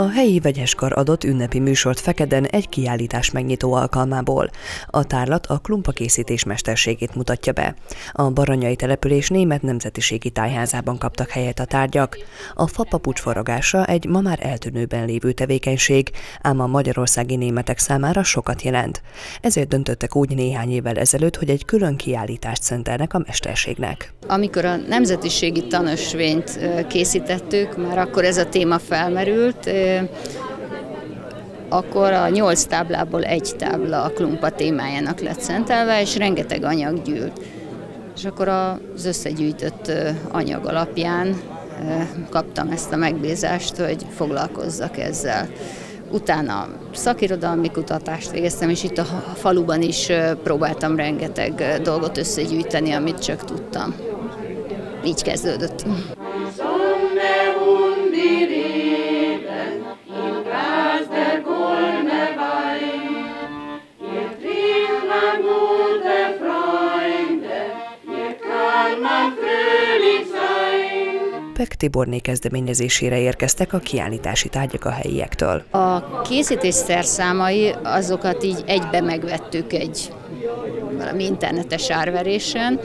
A helyi vegyeskar adott ünnepi műsort Fekeden egy kiállítás megnyitó alkalmából. A tárlat a klumpa készítés mesterségét mutatja be. A baranyai település német nemzetiségi tájházában kaptak helyet a tárgyak. A fapapucs forogása egy ma már eltűnőben lévő tevékenység, ám a magyarországi németek számára sokat jelent. Ezért döntöttek úgy néhány évvel ezelőtt, hogy egy külön kiállítást szentelnek a mesterségnek. Amikor a nemzetiségi tanösvényt készítettük, már akkor ez a téma felmerült, akkor a nyolc táblából egy tábla a klumpa témájának lett szentelve, és rengeteg anyag gyűlt. És akkor az összegyűjtött anyag alapján kaptam ezt a megbízást, hogy foglalkozzak ezzel. Utána szakirodalmi kutatást végeztem, és itt a faluban is próbáltam rengeteg dolgot összegyűjteni, amit csak tudtam. Így kezdődött. Pek Tiborné kezdeményezésére érkeztek a kiállítási tárgyak a helyiektől. A készítés szerszámai, azokat így egybe megvettük egy valami internetes árverésen.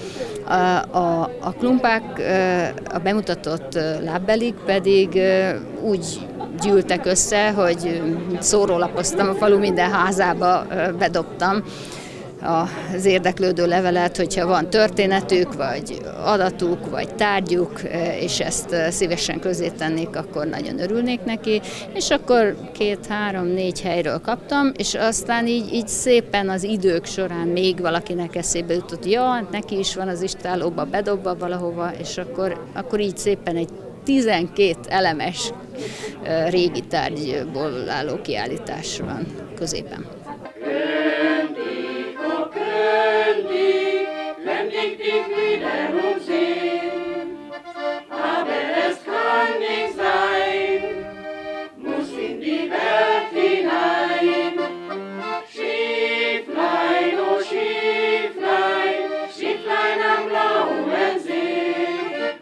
A, a, a klumpák, a bemutatott lábbelik pedig úgy gyűltek össze, hogy szórólapoztam a falu minden házába, bedobtam az érdeklődő levelet, hogyha van történetük, vagy adatuk, vagy tárgyuk, és ezt szívesen közé tennék, akkor nagyon örülnék neki, és akkor két, három, négy helyről kaptam, és aztán így, így szépen az idők során még valakinek eszébe jutott, ja, neki is van az istálóba bedobva valahova, és akkor, akkor így szépen egy 12 elemes régi tárgyból álló kiállítás van középen.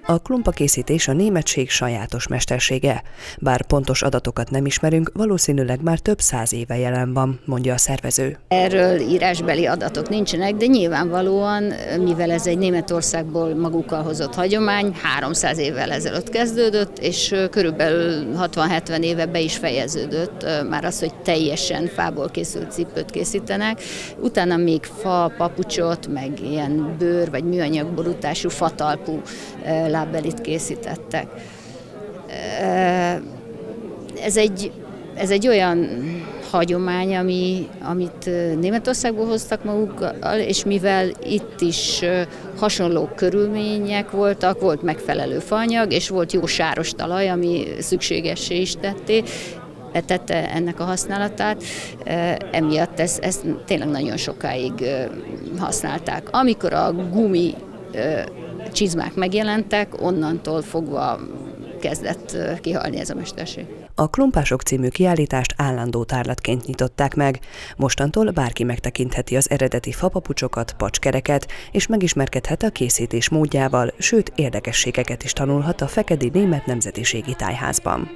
A klumpakészítés a németség sajátos mestersége. Bár pontos adatokat nem ismerünk, valószínűleg már több száz éve jelen van, mondja a szervező. Erről írásbeli adatok nincsenek, de nyilvánvalóan, mivel ez egy Németországból magukkal hozott hagyomány, 300 évvel ezelőtt kezdődött, és körülbelül 60-70 éve be is fejeződött már az, hogy teljesen fából készült cipőt készítenek. Utána még fa, papucsot, meg ilyen bőr vagy műanyag borítású fatalpú lábbelit készítettek. Ez egy, ez egy olyan hagyomány, ami, amit Németországból hoztak magukkal, és mivel itt is hasonló körülmények voltak, volt megfelelő fanyag, és volt jó sáros talaj, ami szükségessé is tetté, tette ennek a használatát, emiatt ezt, ezt tényleg nagyon sokáig használták. Amikor a gumi csizmák megjelentek, onnantól fogva kezdett kihalni ez a mesterség. A Klumpások című kiállítást állandó tárlatként nyitották meg. Mostantól bárki megtekintheti az eredeti fapapucsokat, pacskereket, és megismerkedhet a készítés módjával, sőt érdekességeket is tanulhat a Fekedi Német Nemzetiségi Tájházban.